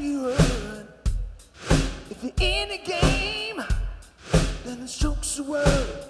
you? If you're in the game, then the jokes the word.